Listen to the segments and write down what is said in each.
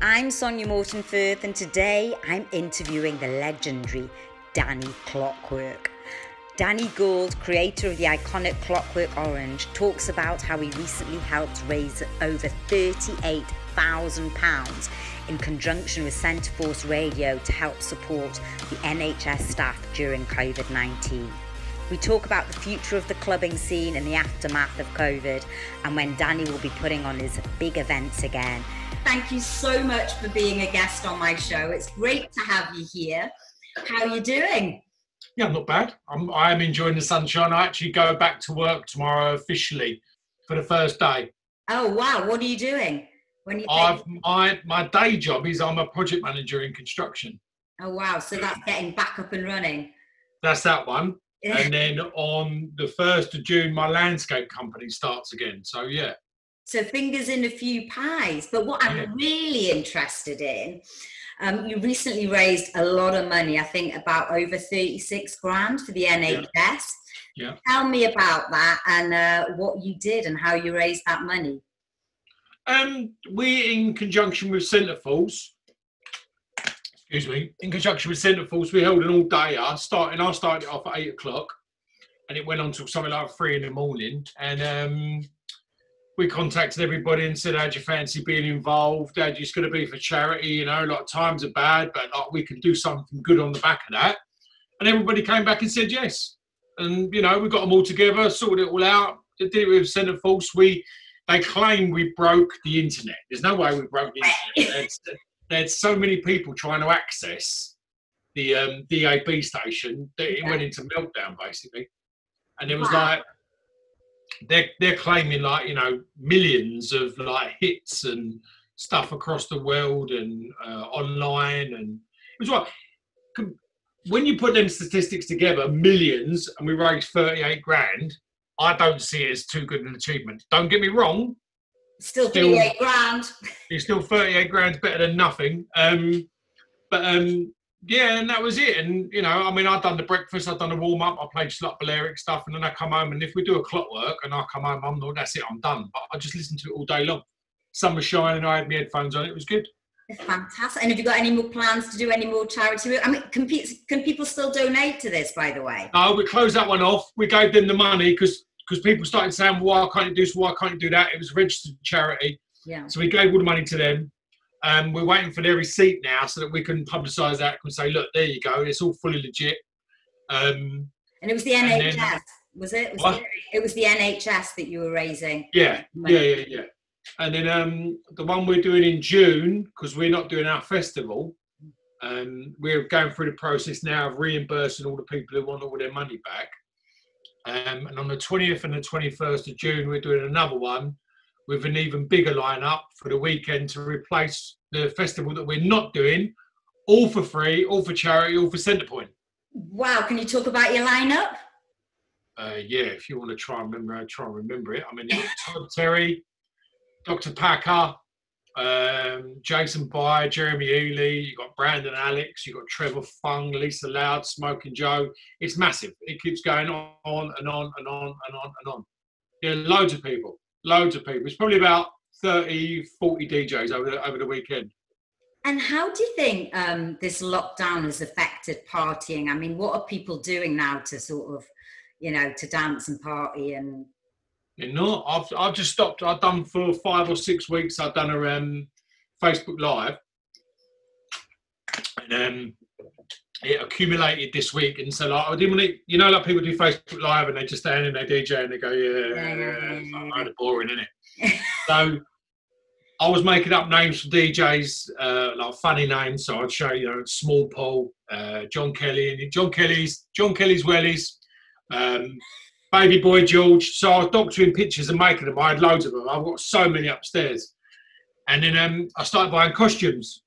I'm Sonya Morton Firth, and today I'm interviewing the legendary Danny Clockwork. Danny Gould, creator of the iconic Clockwork Orange, talks about how he recently helped raise over £38,000 in conjunction with Centreforce Radio to help support the NHS staff during COVID 19. We talk about the future of the clubbing scene in the aftermath of COVID and when Danny will be putting on his big events again. Thank you so much for being a guest on my show. It's great to have you here. How are you doing? Yeah, I'm not bad. I'm I am enjoying the sunshine. I actually go back to work tomorrow officially for the first day. Oh wow, what are you doing? When you I've my my day job is I'm a project manager in construction. Oh wow, so that's getting back up and running. That's that one. and then on the first of June my landscape company starts again. So yeah. So fingers in a few pies. But what I'm really interested in, um, you recently raised a lot of money. I think about over 36 grand for the NHS. Yeah. yeah. Tell me about that and uh, what you did and how you raised that money. Um, we, in conjunction with Centreforce, excuse me, in conjunction with Centreforce, we held an all day. I started, I started off at eight o'clock, and it went on till something like three in the morning. And um, we contacted everybody and said, "How'd you fancy being involved? How'd you going to be for charity? You know, like times are bad, but like we can do something good on the back of that." And everybody came back and said yes. And you know, we got them all together, sorted it all out. Did it with Centreforce. We they claim we broke the internet. There's no way we broke the internet. There's, so many people trying to access the um, DAB station that it went into meltdown basically. And it was wow. like they're they're claiming like you know millions of like hits and stuff across the world and uh, online and it was what when you put them statistics together millions and we raised 38 grand i don't see it as too good an achievement. Don't get me wrong. Still 38 grand. It's still 38 grand better than nothing um but um yeah, and that was it. And you know, I mean, I've done the breakfast, I've done the warm up, I played slut Balearic stuff, and then I come home. And if we do a clockwork, and I come home, I'm not. That's it, I'm done. But I just listened to it all day long. Sun was shining, I had my headphones on. It was good. It's fantastic. And have you got any more plans to do any more charity work? I mean, can, can people still donate to this? By the way, no, we closed that one off. We gave them the money because because people started saying, "Why can't you do this? Why can't you do that?" It was registered charity. Yeah. So we gave all the money to them. Um, we're waiting for their receipt now so that we can publicise that and say, look, there you go, it's all fully legit. Um, and it was the NHS, then, was it? Was it was the NHS that you were raising. Yeah, yeah, yeah, yeah. And then um, the one we're doing in June, because we're not doing our festival, um, we're going through the process now of reimbursing all the people who want all their money back. Um, and on the 20th and the 21st of June, we're doing another one with an even bigger lineup for the weekend to replace the festival that we're not doing, all for free, all for charity, all for Centrepoint. Wow, can you talk about your lineup? Uh, yeah, if you want to try and remember, try and remember it. I mean, Todd Terry, Dr. Packer, um, Jason Byer, Jeremy Healy, you've got Brandon Alex, you've got Trevor Fung, Lisa Loud, Smokin Jo. It's massive. It keeps going on and on and on and on and on. Yeah, loads of people loads of people. It's probably about 30, 40 DJs over the, over the weekend. And how do you think um, this lockdown has affected partying? I mean, what are people doing now to sort of, you know, to dance and party and? You know, I've I've just stopped. I've done for five or six weeks. I've done a um, Facebook Live, and um, it accumulated this week, and so like I didn't want to, you know, like people do Facebook Live and they just stand in their DJ and they go, yeah, yeah, yeah, yeah, yeah. kind of boring, isn't it? so I was making up names for DJs, uh, like funny names. So I'd show you know Small Paul, uh, John Kelly, and John Kelly's John Kelly's Wellies, um, Baby Boy George. So I was doctoring pictures and making them. I had loads of them. I've got so many upstairs, and then um, I started buying costumes.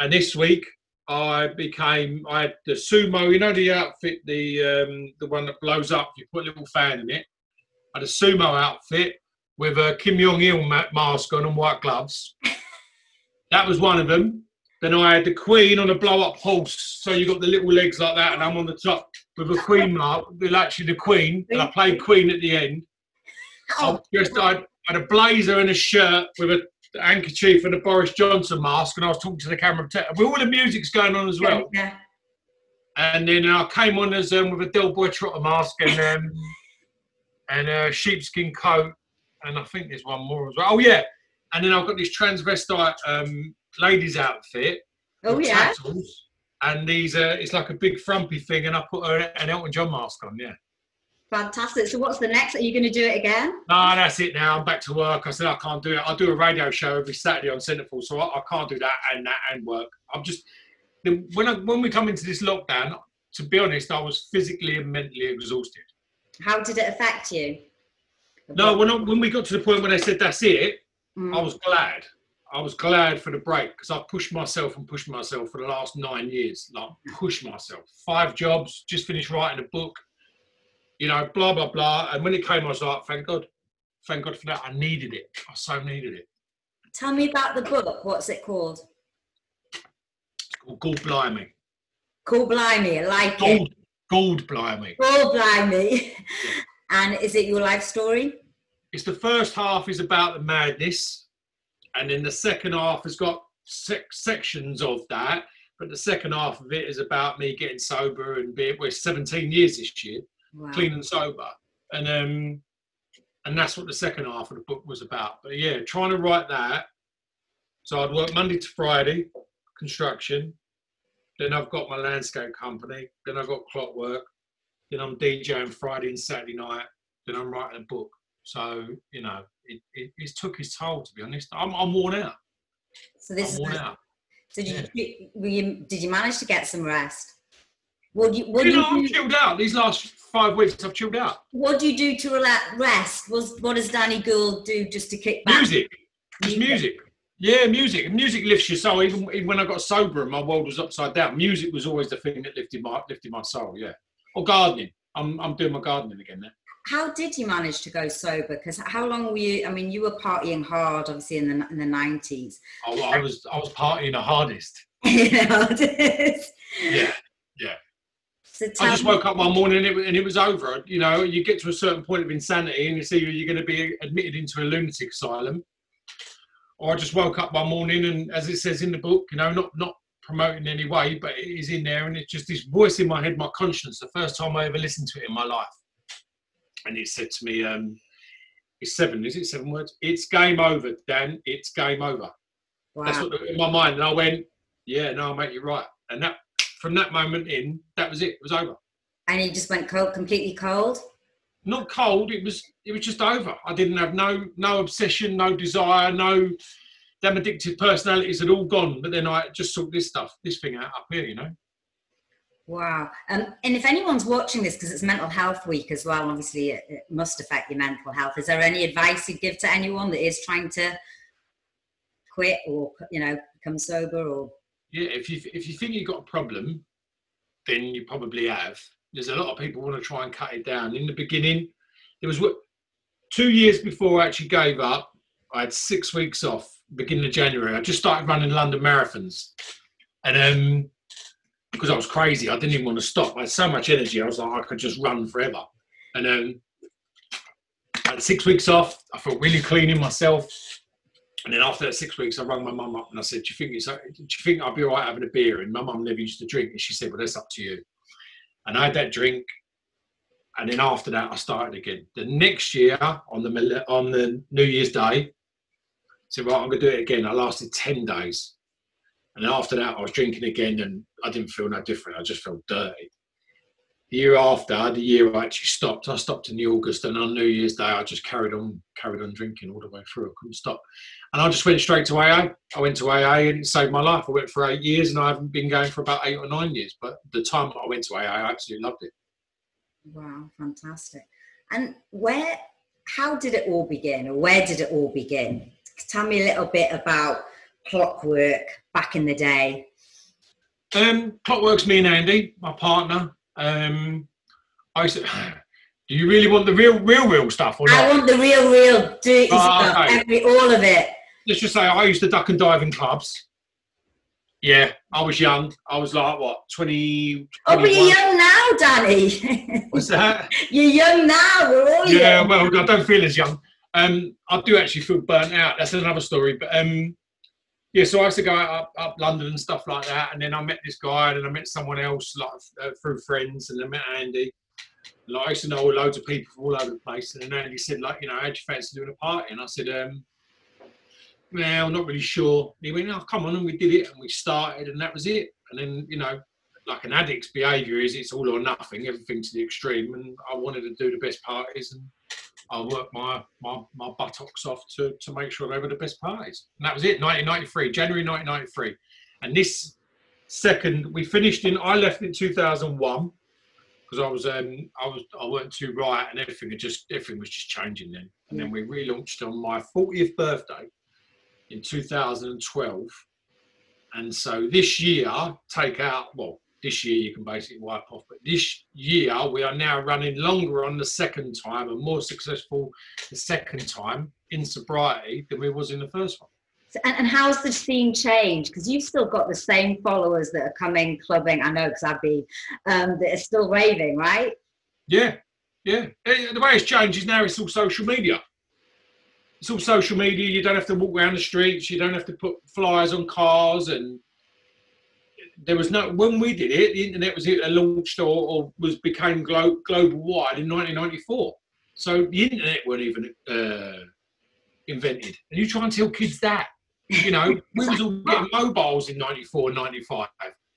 And this week I became I had the sumo, you know the outfit, the um, the one that blows up. You put a little fan in it. I had a sumo outfit with a Kim Jong Il mask on and white gloves. that was one of them. Then I had the Queen on a blow up horse, so you got the little legs like that, and I'm on the top with a Queen mark. Well, actually, the Queen, and I played Queen at the end. Oh. I just I had a blazer and a shirt with a the handkerchief and the Boris Johnson mask, and I was talking to the camera. With all the music's going on as well. Yeah. And then I came on as um, with a Del Boy Trotter mask and um, and a sheepskin coat, and I think there's one more as well. Oh yeah, and then I've got this transvestite um, ladies outfit. Oh yeah. tassels, and these uh, it's like a big frumpy thing, and I put an Elton John mask on. Yeah. Fantastic. So what's the next? Are you going to do it again? No, that's it now. I'm back to work. I said I can't do it. I do a radio show every Saturday on Centreforce, so I, I can't do that and that and work. I'm just when I, when we come into this lockdown. To be honest, I was physically and mentally exhausted. How did it affect you? No, when I, when we got to the point when they said that's it, Mm. I was glad. I was glad for the break because I pushed myself and pushed myself for the last nine years. Like push myself. Five jobs, just finished writing a book. You know, blah blah blah. And when it came, I was like, thank God, thank God for that. I needed it. I so needed it. Tell me about the book. What's it called? It's called Gould Blimey. Cool Blimey. I like it. Gould, Gould Blimey. Cool Blimey. and is it your life story? It's the first half is about the madness, and then the second half has got sec- sections of that. But the second half of it is about me getting sober and being. We're 17 years this year. Wow. clean and sober. And um and that's what the second half of the book was about. But yeah trying to write that. So i'd work monday to friday construction. Then i've got my landscape company. Then i've got clockwork. Then i'm djing friday and saturday night. Then i'm writing a book. So you know it, it, it's took its toll to be honest. I'm, I'm worn out. So this i'm is. worn out. So did you, were you did you manage to get some rest? What do you what do you i'm do, chilled out these last five weeks i've chilled out what do you do to relax rest? Was what does Danny Gould do just to kick back? music Just music. Yeah, music. Music lifts your soul. Even, even when I got sober and my world was upside down, music was always the thing that lifted my lifted my soul. Yeah. Or gardening. I'm I'm doing my gardening again now. How did you manage to go sober? Because how long were you? I mean, you were partying hard, obviously in the in the nineties. Oh, I, I was I was partying the hardest. you know, this. Yeah. I just woke up one morning and it, and it was over. You know, you get to a certain point of insanity and you see you're going to be admitted into a lunatic asylum. Or I just woke up one morning and, as it says in the book, you know, not not promoting any way, but it is in there and it's just this voice in my head, my conscience. The first time I ever listened to it in my life, and it said to me, um, "It's seven. Is it seven words? It's game over, Dan. It's game over." Wow. That's what in my mind, and I went, "Yeah, no, mate, you're right." And that from that moment in, that was it. It was over. and you just went cold, completely cold. not cold it was it was just over i didn't have no no obsession no desire no them addictive personalities had all gone but then i just took this stuff this thing out up here you know Wow. Um, and if anyone's watching this, because it's Mental Health Week as well, obviously it, it must affect your mental health. Is there any advice you'd give to anyone that is trying to quit or you know become sober or? Yeah if you if you think you've got a problem then you probably have. There's a lot of people want to try and cut it down. In the beginning there was what two years before i actually gave up i had six weeks off beginning of january. I just started running london marathons. And um because i was crazy i didn't even want to stop. I had so much energy i was like i could just run forever. And um I had six weeks off. I felt really clean in myself and then after that six weeks, I rang my mum up and I said, "Do you think it's? Uh, do you think I'll be all right having a beer?" And my mum never used to drink, and she said, "Well, that's up to you." And I had that drink, and then after that, I started again. The next year, on the on the New Year's Day, I said, "Right, I'm going to do it again." I lasted ten days, and after that, I was drinking again, and I didn't feel no different. I just felt dirty. The year after, the year I actually stopped. I stopped in the August, and on New Year's Day, I just carried on, carried on drinking all the way through. I couldn't stop and I just went straight to AA. I went to AA and it saved my life. I went for eight years and I haven't been going for about eight or nine years. But the time I went to AA, I absolutely loved it. Wow, fantastic. And where, how did it all begin, or where did it all begin? Tell me a little bit about Clockwork back in the day. Um, Clockwork's me and Andy, my partner. Um, I said, "Do you really want the real, real, real stuff or I want the real, real dirty Oh, stuff, okay. every, all of it. Let's just say I used to duck and dive in clubs. Yeah, I was young. I was like what, 20, Oh, but you're young now, Danny. What's that? you're young now. We're all Yeah, young. well, I don't feel as young. Um, I do actually feel burnt out. That's another story. But um, yeah, so I used to go up, up London and stuff like that, and then I met this guy, and then I met someone else like uh, through friends, and I met Andy. Like I used to know loads of people from all over the place, and then Andy said, like, you know, how'd you fancy doing a party? And I said, um, well, not really sure. And he went, oh, come on, and we did it, and we started, and that was it. And then, you know, like an addict's behaviour is, it's all or nothing, everything to the extreme. And I wanted to do the best parties, and I worked my, my, my buttocks off to, to make sure they were the best parties. And that was it, 1993, January 1993. And this second, we finished in, I left in 2001 because I was um I was I weren't too right and everything had just everything was just changing then. And then we relaunched on my 40th birthday in 2012. And so this year, take out well, this year you can basically wipe off. But this year we are now running longer on the second time and more successful the second time in sobriety than we was in the first one. So, and, and how's the scene changed? Because you've still got the same followers that are coming clubbing. I know because I've been um, that are still raving, right? Yeah, yeah. Eh, The way it's changed is now it's all social media. It's all social media. You don't have to walk around the streets. You don't have to put flyers on cars and there was no when we did it the internet was either launched or, or was became glo- global wide in 1994 so the internet weren't even uh, invented and you try and tell kids that you know we was all getting mobiles in 94 and 95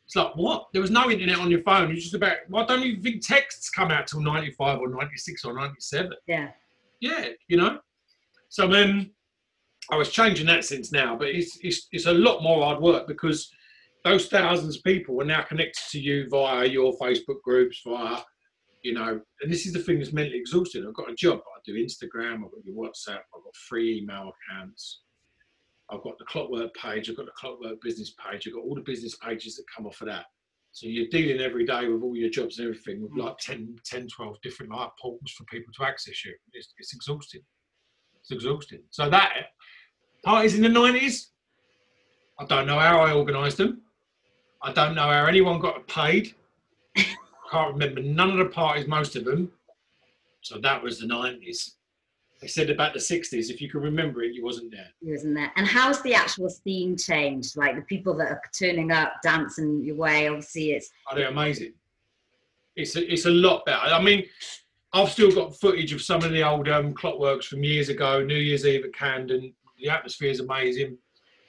it's like what there was no internet on your phone it's just about why don't you think texts come out till 95 or 96 or 97 Yeah. yeah, you know. So um, I was changing that since now, but it's, it's it's a lot more hard work because those thousands of people are now connected to you via your Facebook groups, via you know. And this is the thing that's mentally exhausting. I've got a job. I do Instagram. I've got your WhatsApp. I've got free email accounts. I've got the Clockwork page. I've got the Clockwork business page. I've got all the business pages that come off of that. So you're dealing every day with all your jobs and everything with like 10, 10 12 different like portals for people to access you. It's, it's exhausting. It's exhausting. So that parties in the 90s, I don't know how I organised them. I don't know how anyone got paid. Can't remember none of the parties, most of them. So that was the 90s. They said about the 60s, if you can remember it, you wasn't there. You wasn't there? And how's the actual scene changed? Like the people that are turning up, dancing your way. Obviously, it's Oh, they're amazing. It's a, it's a lot better. I mean, I've still got footage of some of the old um, clockworks from years ago, New Year's Eve at Camden. The atmosphere is amazing.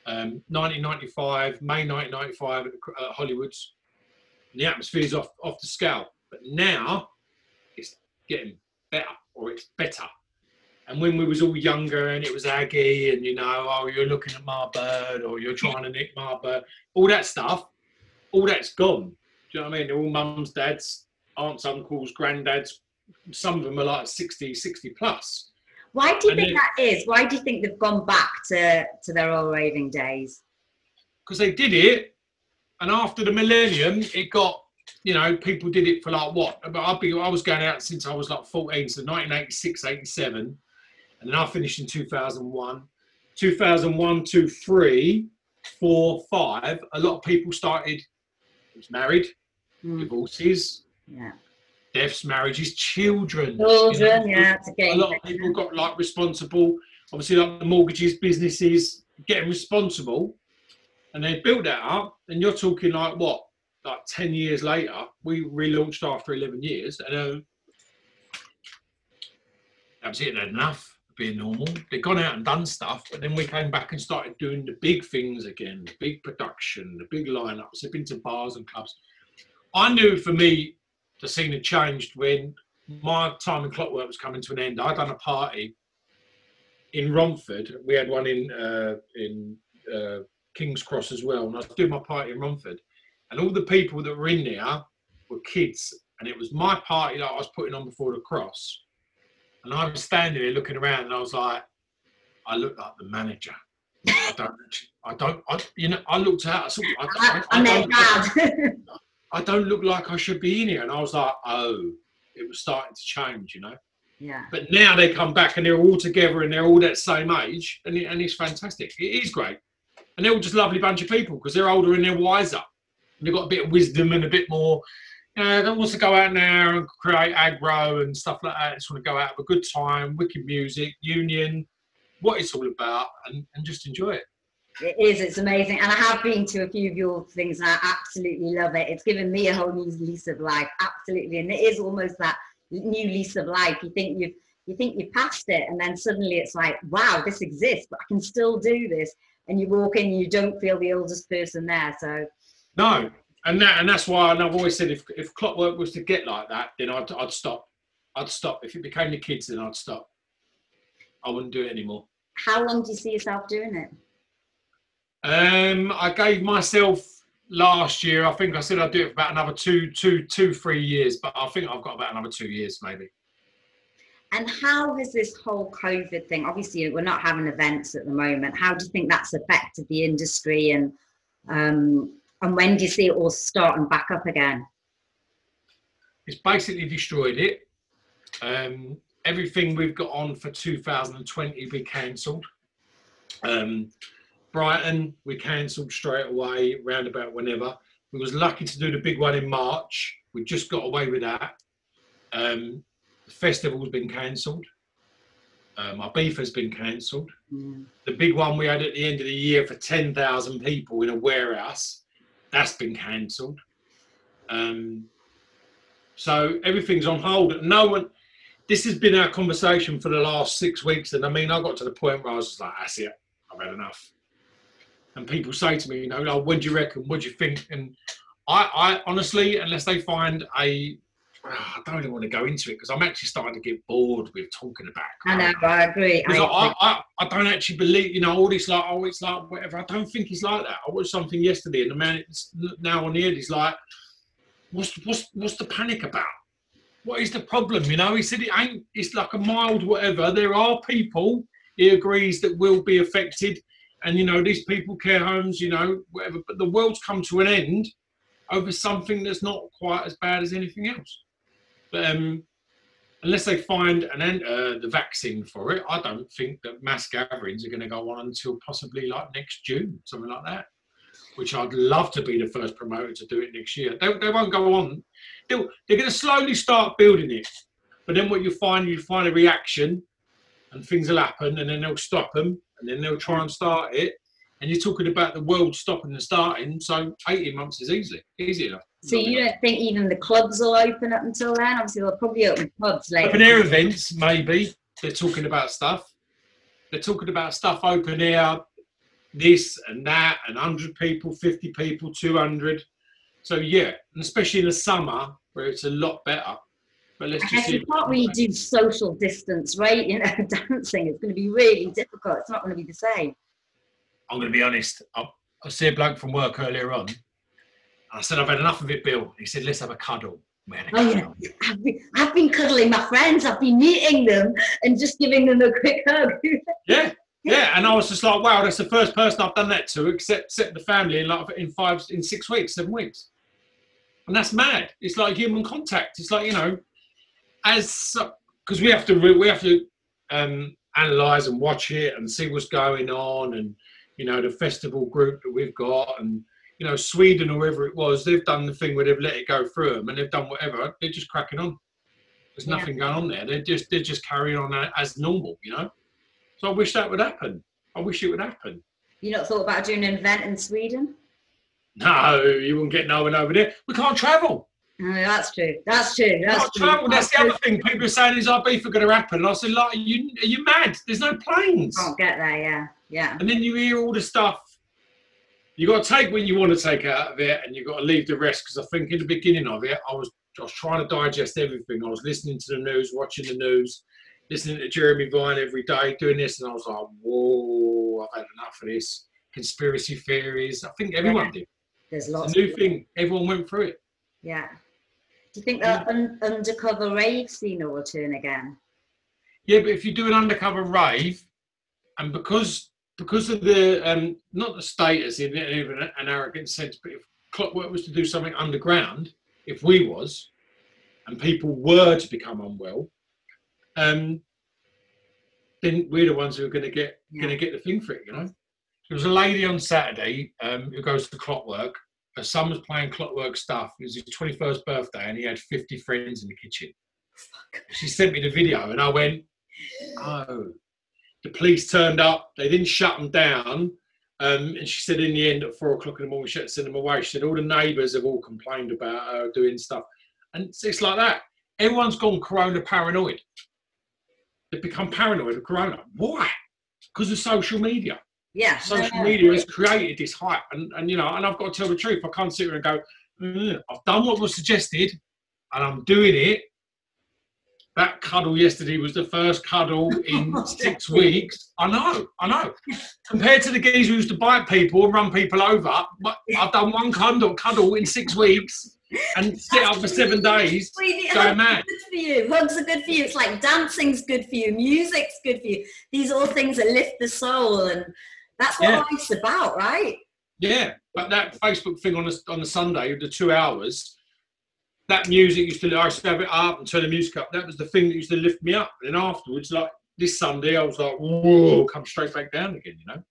Um, 1995, May 1995 at, at Hollywood's. The atmosphere is off, off the scale. But now it's getting better, or it's better. And when we was all younger and it was Aggie and, you know, oh, you're looking at my bird or you're trying to nick my bird, all that stuff, all that's gone. Do you know what I mean? They're all mums, dads, aunts, uncles, granddads. Some of them are like 60, 60 plus. why do you And think that is? Why do you think they've gone back to to their old raving days? Because they did it. And after the millennium, it got, you know, people did it for like what? But I've been, I was going out since I was like 14, so 1986, 87. And then I finished in 2001. 2001, 2, 3, 4, 5. A lot of people started, was married, Hmm, divorces, yeah. Deaths, marriages, children. you know. Children, yeah, a lot of people got like responsible, obviously like the mortgages, businesses, getting responsible, and they built that up. And you're talking like what, like ten years later, we relaunched after eleven years, and um, that was it. They had enough being normal. They'd gone out and done stuff, but then we came back and started doing the big things again, the big production, the big lineups. They've been to bars and clubs. I knew for me, the scene had changed when my time in Clockwork was coming to an end. I'd done a party in Romford. We had one in uh, in uh, King's Cross as well, and I was doing my party in Romford. And all the people that were in there were kids, and it was my party that I was putting on before the cross. And I was standing there looking around, and I was like, I look like the manager. I don't, I don't, I, you know, I looked out. I, saw, I, I, I, I dad. I don't look like I should be in here. And I was like, oh, it was starting to change, you know. yeah. But now they come back and they're all together and they're all that same age, and, it, and it's fantastic. It is great. And they're all just lovely bunch of people because they're older and they're wiser. And they've got a bit of wisdom and a bit more, you know, that wants to go out now and create aggro and stuff like that. Just want to go out have a good time, wicked music, union, what it's all about, and, and just enjoy it. It is. It's amazing, and I have been to a few of your things, and I absolutely love it. It's given me a whole new lease of life, absolutely, and it is almost that new lease of life. You think you've you think you've passed it, and then suddenly it's like, wow, this exists, but I can still do this. And you walk in, and you don't feel the oldest person there. So no, and that and that's why and I've always said if if clockwork was to get like that, then I'd I'd stop. I'd stop. If it became the kids, then I'd stop. I wouldn't do it anymore. How long do you see yourself doing it? Um, I gave myself last year. I think I said I'd do it for about another two, two, two, three years, but I think I've got about another two years maybe. And how has this whole COVID thing? Obviously, we're not having events at the moment. How do you think that's affected the industry, and um, and when do you see it all starting back up again? It's basically destroyed it. Um, everything we've got on for 2020 we cancelled. Um, Brighton we cancelled straight away, roundabout whenever. We was lucky to do the big one in March. We just got away with that. Um, the festival's been cancelled. Um, our beef has been cancelled. Mm. The big one we had at the end of the year for 10,000 people in a warehouse, that's been cancelled. Um, so everything's on hold. No one, this has been our conversation for the last six weeks. And I mean, I got to the point where I was like, that's it, I've had enough. And people say to me, you know, oh, what do you reckon? What do you think? And I, I honestly, unless they find a, ah, I don't really want to go into it because I'm actually starting to get bored with talking about. I know, I agree. I, I, I, I, don't actually believe, you know, all this like, oh, it's like whatever. I don't think he's like that. I watched something yesterday, and the man now on the end, he's like, what's what's what's the panic about? what is the problem? You know, he said it ain't, it's like a mild whatever. There are people, he agrees, that will be affected. And, you know, these people, care homes, you know, whatever. But the world's come to an end over something that's not quite as bad as anything else. But um, unless they find an uh, the vaccine for it, I don't think that mass gatherings are going to go on until possibly like next June, something like that which I'd love to be the first promoter to do it next year. They, they won't go on. They'll, they're going to slowly start building it. But then what you find, you find a reaction and things will happen and then they'll stop them and then they'll try and start it. And you're talking about the world stopping and starting. So 18 months is easily, easy enough. So you don't think even the clubs will open up until then? Obviously, they'll probably open clubs later. Open air events, maybe. They're talking about stuff. They're talking about stuff open air this and that, and 100 people, 50 people, 200. So, yeah, and especially in the summer where it's a lot better. But let's just you can't really do social distance, right? You know, dancing is going to be really difficult. It's not going to be the same. I'm going to be honest. I, I see a bloke from work earlier on. I said, I've had enough of it, Bill. He said, let's have a cuddle. Oh, yeah. I've, been, I've been cuddling my friends. I've been meeting them and just giving them a quick hug. yeah, yeah, and I was just like, wow, that's the first person I've done that to, except, except the family in like in five, in six weeks, seven weeks, and that's mad. It's like human contact. It's like you know, as because we have to we have to um, analyze and watch it and see what's going on, and you know the festival group that we've got, and you know Sweden or wherever it was, they've done the thing where they've let it go through them, and they've done whatever. They're just cracking on. There's nothing yeah. going on there. They're just they're just carrying on as normal, you know. So I wish that would happen. I wish it would happen. You not thought about doing an event in Sweden? No, you wouldn't get no one over there. We can't travel. No, that's true. That's true. That's can't true. travel. That's, that's the other thing. People are saying is our beef are going to happen. And I said, like, are you, are you mad? There's no planes. Can't get there. Yeah, yeah. And then you hear all the stuff. You got to take what you want to take out of it, and you got to leave the rest. Because I think in the beginning of it, I was I was trying to digest everything. I was listening to the news, watching the news, listening to Jeremy Vine every day, doing this, and I was like, whoa, I've had enough of this. Conspiracy theories. I think everyone yeah. did. There's lots. It's a new thing. Everyone went through it. Yeah. Do you think that un- undercover rave scene will return again? Yeah, but if you do an undercover rave, and because because of the um, not the status in even an arrogant sense, but if Clockwork was to do something underground, if we was, and people were to become unwell, um, then we're the ones who are going to get yeah. going to get the thing for it. You know, there was a lady on Saturday um, who goes to Clockwork. Her son was playing clockwork stuff. It was his 21st birthday and he had 50 friends in the kitchen. She sent me the video and I went, oh. The police turned up. They didn't shut them down. Um, and she said in the end at four o'clock in the morning, she had to send them away. She said all the neighbours have all complained about her doing stuff. And it's, it's like that. Everyone's gone corona paranoid. They've become paranoid of corona. Why? Because of social media. Yeah. Social media has created this hype. And, and, you know, and I've got to tell the truth. I can't sit here and go, mm, I've done what was suggested and I'm doing it that cuddle yesterday was the first cuddle in six weeks. I know, I know. Compared to the guys who used to bite people and run people over, but I've done one cuddle, cuddle in six weeks and sit up for seven days. Sweetie, going mad. Good for you. Hugs are good for you. It's like dancing's good for you. Music's good for you. These are all things that lift the soul, and that's what yeah. life's about, right? Yeah, but that Facebook thing on the on the Sunday, the two hours that music used to, I used to have it up and turn the music up. That was the thing that used to lift me up. And afterwards, like this Sunday, I was like, whoa, come straight back down again, you know?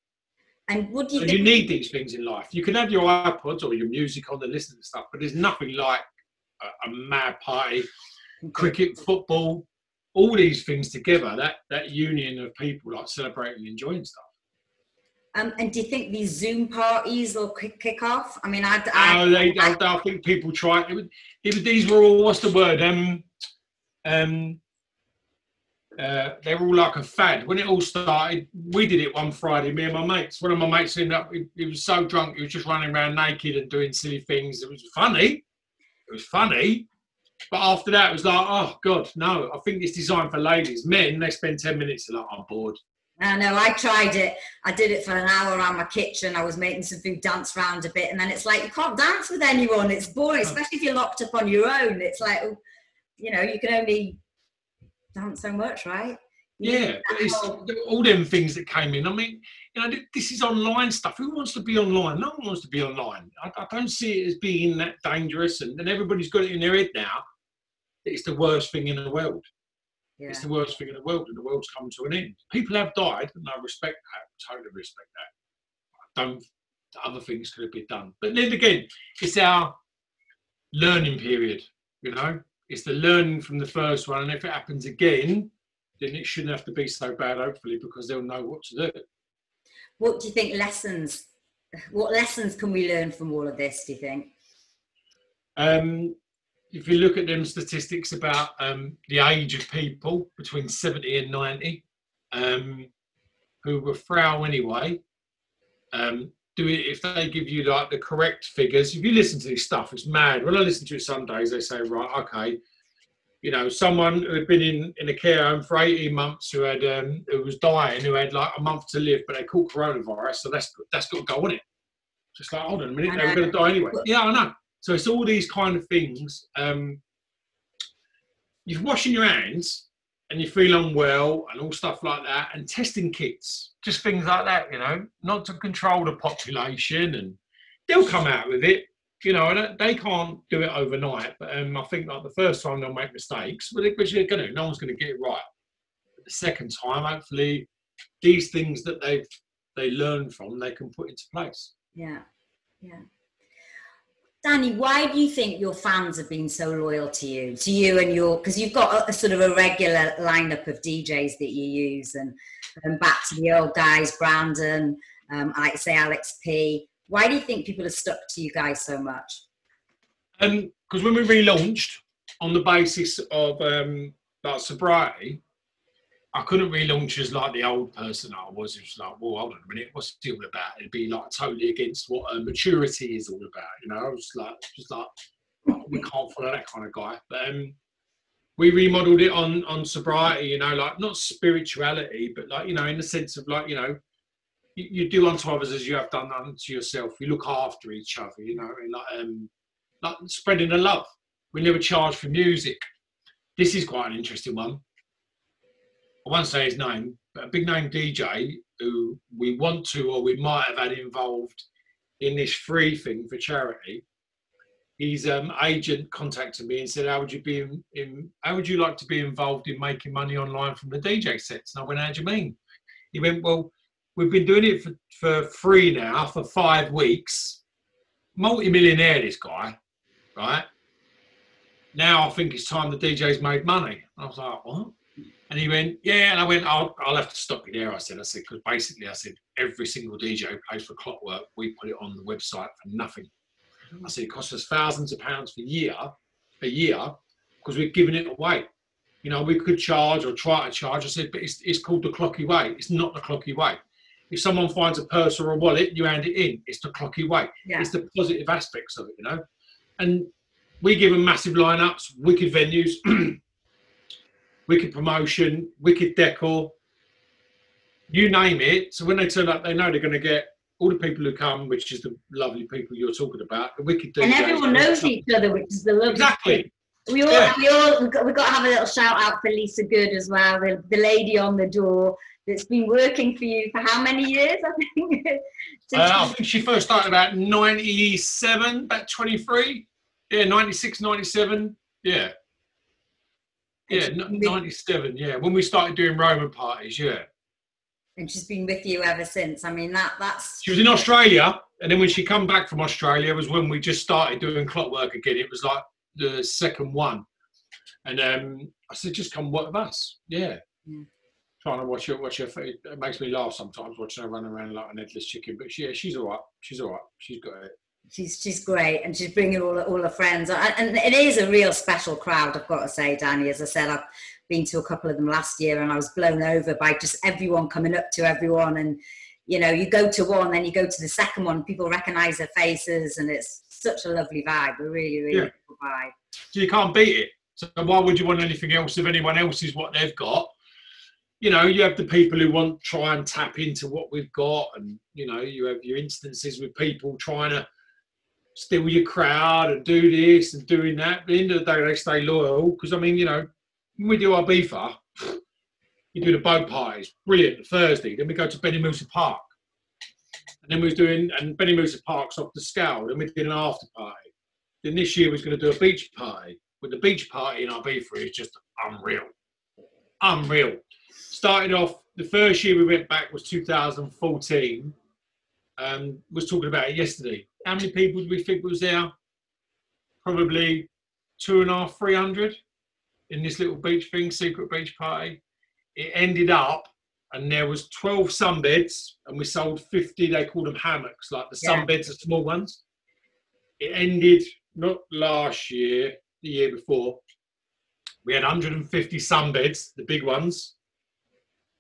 And would you? And you need these things in life. You can have your iPods or your music on the listen and stuff, but there's nothing like a, a mad party, cricket, football, all these things together. That that union of people like celebrating, enjoying stuff. Um, and do you think these Zoom parties will kick, kick off? I mean, I, I, oh, they, I, I, think people try. It, was, it was, these were all what's the word? Um, um, uh, they were all like a fad. When it all started, we did it one Friday. Me and my mates. One of my mates ended up. He, he was so drunk, he was just running around naked and doing silly things. It was funny. It was funny. But after that, it was like, oh God, no. I think it's designed for ladies. Men, they spend ten minutes. They're like, I'm bored. I know I tried it. I did it for an hour around my kitchen. I was making some food, dance around a bit, and then it's like you can't dance with anyone. It's boring, oh. especially if you're locked up on your own. It's like, oh, you know, you can only dance so much, right? yeah, it's all them things that came in. I mean, you know, this is online stuff. Who wants to be online? No one wants to be online. I, I don't see it as being that dangerous, and, and everybody's got it in their head now. It's the worst thing in the world. Yeah. It's the worst thing in the world, and the world's come to an end. People have died, and I respect that. Totally respect that. I don't. Other things could have been done, but then again, it's our learning period. You know, it's the learning from the first one, and if it happens again, then it shouldn't have to be so bad. Hopefully, because they'll know what to do. What do you think lessons? What lessons can we learn from all of this? Do you think? Um, if you look at them statistics about um, the age of people between 70 and 90 um, who were frail anyway, um, do it if they give you like the correct figures. If you listen to this stuff, it's mad. When I listen to it some days, they say, right, okay, you know, someone who had been in, in a care home for 18 months who had um, who was dying, who had like a month to live, but they caught coronavirus, so that's that's got to go on it. Just like, hold on a minute, they were going to die anyway. Yeah, I know. So it's all these kind of things. Um, you're washing your hands and you feel unwell and all stuff like that, and testing kits, just things like that, you know, not to control the population, and they'll come out with it. You know, and they can't do it overnight, but um, I think like the first time they'll make mistakes, but which they're going to, no one's going to get it right. But the second time, hopefully, these things that they've they learn from, they can put into place. Yeah, yeah. Danny, why do you think your fans have been so loyal to you, to you and your? Because you've got a, a, sort of a regular lineup of DJs that you use, and, and back to the old guys, Brandon, um, I like say Alex P. Why do you think people have stuck to you guys so much? Because um, when we relaunched on the basis of um, that sobriety, I couldn't relaunch as like the old person I was. It was like, well, hold on a minute, what's it all about? It'd be like totally against what uh, maturity is all about. You know, I was like, just like, oh, we can't follow that kind of guy. But um, we remodeled it on on sobriety. You know, like not spirituality, but like you know, in the sense of like you know, you, you do unto others as you have done unto yourself. You look after each other. You know, and like um, like spreading the love. We never charge for music. This is quite an interesting one I won't say his name, but a big name DJ who we want to or we might have had involved in this free thing for charity. His um, agent contacted me and said, "How would you be in, in, How would you like to be involved in making money online from the DJ sets?" And I went, "How do you mean?" He went, "Well, we've been doing it for, for free now for five weeks. multi-millionaire, this guy, right? Now I think it's time the DJ's made money. I was like, what? And he went, yeah. And I went, I'll, I'll have to stop you there. I said, I said, because basically, I said, every single DJ who plays for Clockwork, we put it on the website for nothing. I said, it costs us thousands of pounds per year, a year, because we're giving it away. You know, we could charge or try to charge. I said, but it's, it's called the clocky way. It's not the clocky way. If someone finds a purse or a wallet, you hand it in. It's the clocky way. Yeah. It's the positive aspects of it, you know. And we give them massive lineups, wicked venues, wicked promotion, wicked decor, you name it. So when they turn up, they know they're going to get all the people who come, which is the lovely people you're talking about, the wicked DJs. And everyone knows each other, which is the lovely Exactly. We all, Yeah. we all, we've got, we've got to have a little shout out for Lisa Good as well, the, the lady on the door that's been working for you for how many years? I think. Uh, I think she first started about 97, about 23. Yeah, 96, 97. Yeah. Yeah, n- 97. Yeah, when we started doing Roman parties, yeah. And she's been with you ever since. I mean, that that's She was in Australia, and then when she come back from Australia was when we just started doing clockwork again. It was like the second one, and um, I said, "Just come work with us." Yeah. Yeah. Trying to watch her, watch her. It makes me laugh sometimes watching her run around like an headless chicken. But she, yeah, she's all right. She's all right. She's got it. She's she's great, and she's bringing all all her friends, and, and it is a real special crowd. I've got to say, Danny. As I said, I've been to a couple of them last year, and I was blown over by just everyone coming up to everyone, and you know, you go to one, then you go to the second one, people recognise their faces, and it's such a lovely vibe. A really, really Yeah. cool vibe. So you can't beat it. So why would you want anything else if anyone else is what they've got? You know, you have the people who want to try and tap into what we've got, and you know, you have your instances with people trying to steal your crowd and do this and doing that. But At the end of the day, they stay loyal because I mean, you know, when we do our beefer, you do the boat pies, brilliant. Thursday, then we go to Benimussa Park, and then we're doing and Benimussa Park's off the scale. Then we did an after party. Then this year we was going to do a beach party. But the beach party in Ibiza is just unreal. Unreal. Started off, the first year we went back was 2014. Um, was talking about it yesterday. How many people do we think was there? Probably two and a half, three hundred in this little beach thing, secret beach party. It ended up and there was 12 sunbeds and we sold 50, they call them hammocks, like the Yeah. sunbeds are small ones. It ended not last year, the year before. We had 150 sunbeds, the big ones.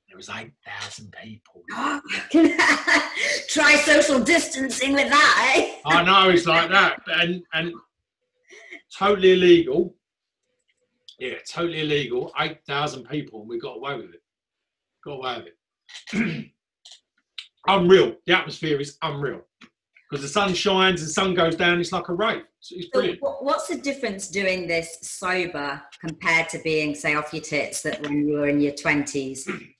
There was 8,000 people. Try social distancing with that, eh? I know it's like that, and and totally illegal. Yeah, totally illegal. Eight thousand people, and we got away with it. Got away with it. unreal. The atmosphere is unreal because the sun shines and sun goes down. It's like a rave. It's, it's brilliant. what- what's the difference doing this sober compared to being, say, off your tits that when you were in your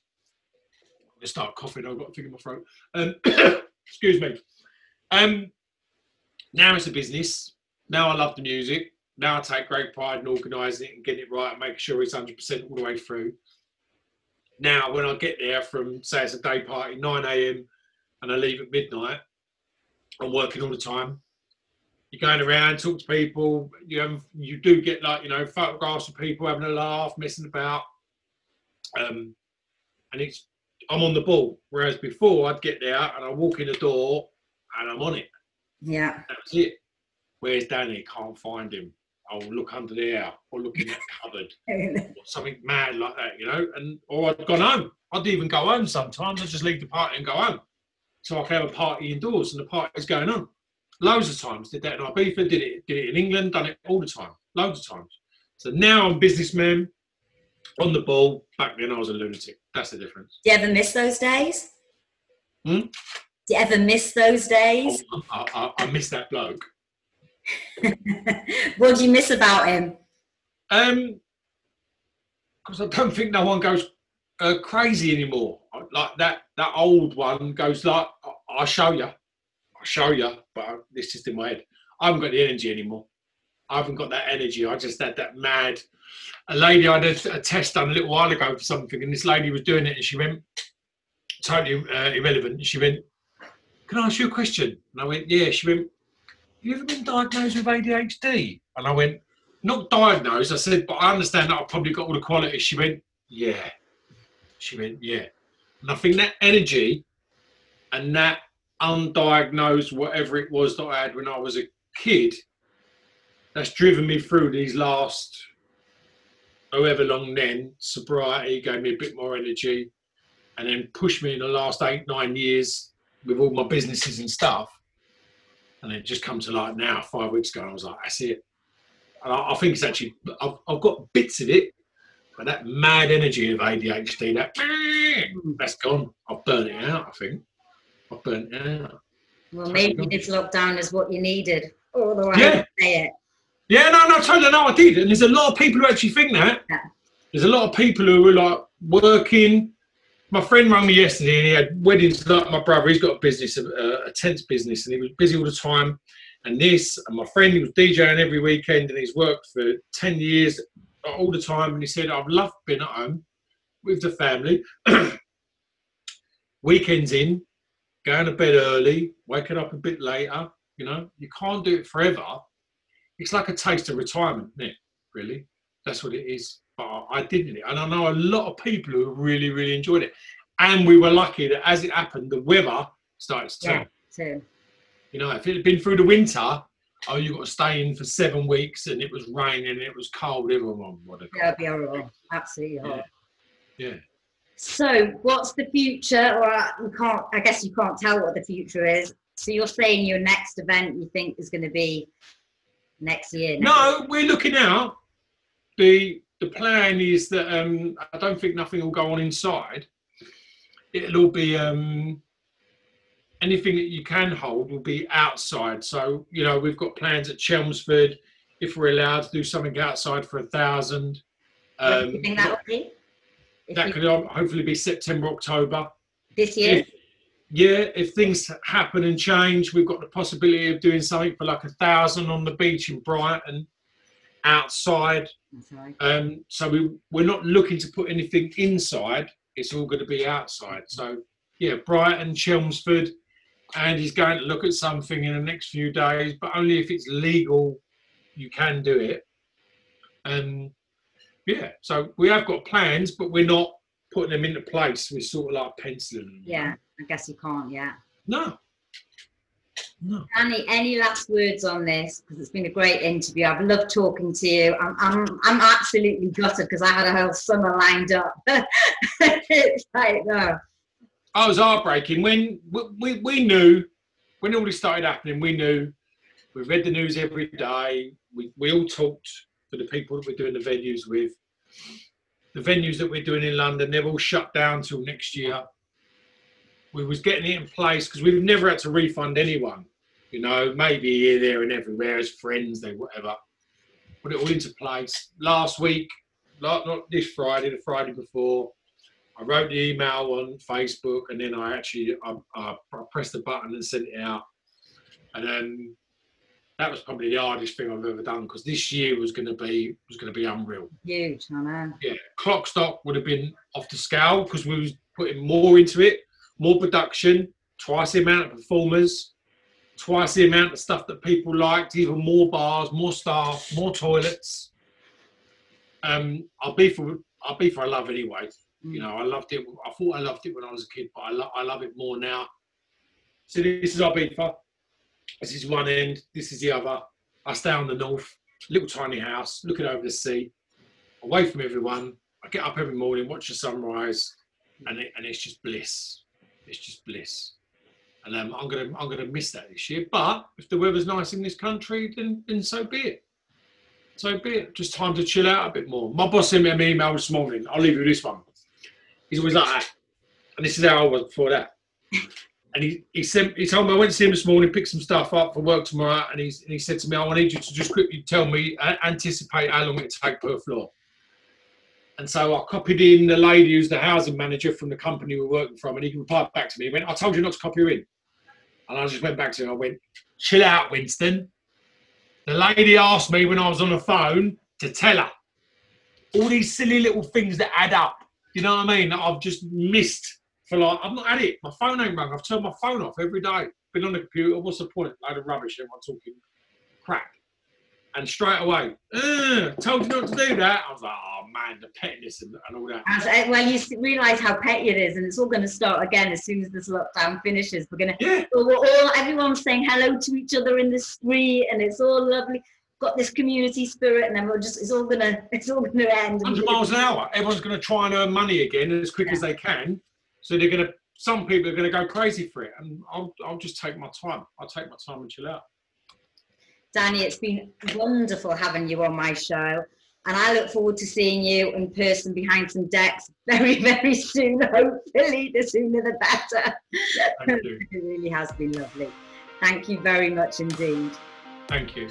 twenties? I start coughing. I've got a thing in my throat. Um, excuse me. Um, now it's a business. Now I love the music. Now I take great pride in organising it and getting it right and making sure it's 100% all the way through. Now, when I get there from, say, it's a day party, 9 a.m., and I leave at midnight, I'm working all the time. You're going around, talk to people. You have, you do get like you know photographs of people having a laugh, messing about, um, and it's I'm on the ball. Whereas before, I'd get there and I walk in the door and I'm on it. Yeah. That was it. Where's Danny? Can't find him. I'll look under there or look in that cupboard or something mad like that, you know. And or I'd gone home. I'd even go home sometimes. I'd just leave the party and go home. So I could have a party indoors and the party's going on. Loads of times did that in Ibiza, did it, did it in England, done it all the time. Loads of times. So now I'm businessman, on the ball. Back then I was a lunatic. That's the difference. Do you ever miss those days? Hmm? Do you ever miss those days? I, I, I miss that bloke. what do you miss about him? Um, because I don't think no one goes uh, crazy anymore. Like that, that old one goes like, "I- "I'll show you, I'll show you," but this just in my head. I haven't got the energy anymore. I haven't got that energy. I just had that mad. A lady I did a test done a little while ago for something, and this lady was doing it, and she went totally uh, irrelevant. She went, "Can I ask you a question?" And I went, "Yeah." She went, you ever been diagnosed with ADHD? And I went, Not diagnosed. I said, But I understand that I've probably got all the qualities. She went, Yeah. She went, Yeah. And I think that energy and that undiagnosed whatever it was that I had when I was a kid, that's driven me through these last however long then. Sobriety gave me a bit more energy and then pushed me in the last eight, nine years with all my businesses and stuff. And it just come to like now, five weeks ago, I was like, that's it. And I, I think it's actually, I've, I've got bits of it, but that mad energy of ADHD, that that's gone. I've burnt it out, I think. I've burnt it out. Well, maybe this lockdown is what you needed. All the way Yeah. to say it. Yeah, no, no, totally. No, I did. And there's a lot of people who actually think that. Yeah. There's a lot of people who are like working. My friend rang me yesterday and he had weddings like my brother. He's got a business, a, a tents business, and he was busy all the time. And this, and my friend, he was DJing every weekend and he's worked for 10 years all the time. And he said, I've loved being at home with the family, weekends in, going to bed early, waking up a bit later. You know, you can't do it forever it's like a taste of retirement, isn't it? Really, that's what it is. But I, I did it, and I know a lot of people who really, really enjoyed it. And we were lucky that as it happened, the weather started to. Yeah. You know, if it had been through the winter, oh, you got to stay in for seven weeks, and it was raining, and it was cold. Everyone would have. that'd be horrible. Absolutely Yeah. horrible. Yeah. So, what's the future? Or uh, you can't. I guess you can't tell what the future is. So you're saying your next event you think is going to be next year? No, we're looking out. The the plan is that um, I don't think nothing will go on inside. It'll all be um, anything that you can hold will be outside. So you know we've got plans at Chelmsford if we're allowed to do something outside for a thousand. When do Um, you think that will be? If that could um, hopefully be September October. this year? If, yeah, if things happen and change, we've got the possibility of doing something for like a thousand on the beach in Brighton, outside. I'm. Um, so we we're not looking to put anything inside. It's all going to be outside. So yeah, Brighton, Chelmsford, and he's going to look at something in the next few days, but only if it's legal. You can do it. Um, yeah. So we have got plans, but we're not putting them into place. We're sort of like penciling them. Yeah, I guess you can't yet. No. No. Danny, any last words on this? Because it's been a great interview. I've loved talking to you. I'm, I'm, I'm absolutely gutted because I had a whole summer lined up. it's like, no. I was heartbreaking when we, we, we knew when all this started happening. We knew we read the news every day. We, we all talked to the people that we're doing the venues with. The venues that we're doing in London, they're all shut down till next year. We was getting it in place because we've never had to refund anyone. You know, maybe here, there, and everywhere as friends, they whatever. Put it all into place. Last week, not, not this Friday, the Friday before, I wrote the email on Facebook, and then I actually I, I pressed the button and sent it out. And then that was probably the hardest thing I've ever done because this year was going to be was going to be unreal. Huge, I know. Yeah, clock stock would have been off the scale because we was putting more into it, more production, twice the amount of performers, twice the amount of stuff that people liked, even more bars, more staff, more toilets. Um, I'll be for I'll be for a love anyway. You know, I loved it. I thought I loved it when I was a kid, but I, lo- I love it more now. So this is our beefer. This is one end. This is the other. I stay on the north, little tiny house, looking over the sea, away from everyone. I get up every morning, watch the sunrise, and it, and it's just bliss. It's just bliss. And um, I'm gonna I'm gonna miss that this year. But if the weather's nice in this country, then then so be it. So be it. Just time to chill out a bit more. My boss sent me an email this morning. I'll leave you this one. He's always like that. And this is how I was before that. And he, he sent he told me I went to see him this morning, picked some stuff up for work tomorrow, and he's and he said to me, I need you to just quickly tell me, uh, anticipate how long it take per floor. And so I copied in the lady who's the housing manager from the company we're working from, and he replied back to me. He went, I told you not to copy her in. And I just went back to him. I went, chill out, Winston. The lady asked me when I was on the phone to tell her all these silly little things that add up. You know what I mean? That I've just missed for like, I've not had it. My phone ain't rung. I've turned my phone off every day. Been on the computer. What's the point? Load of rubbish. Everyone talking crap. And straight away, told you not to do that. I was like, oh man, the pettiness and, and all that. As, uh, well, you realise how petty it is, and it's all going to start again as soon as this lockdown finishes. We're going to, Yeah, we're all, everyone's saying hello to each other in the street, and it's all lovely. Got this community spirit, and then we're just, it's all gonna, it's all gonna end. 100 miles an hour. Everyone's going to try and earn money again as quick as they can. So they're going to, some people are going to go crazy for it. And I'll, I'll just take my time. I'll take my time and chill out. Danny, it's been wonderful having you on my show. And I look forward to seeing you in person behind some decks very, very soon. Hopefully, the sooner the better. It really has been lovely. Thank you very much indeed. Thank you.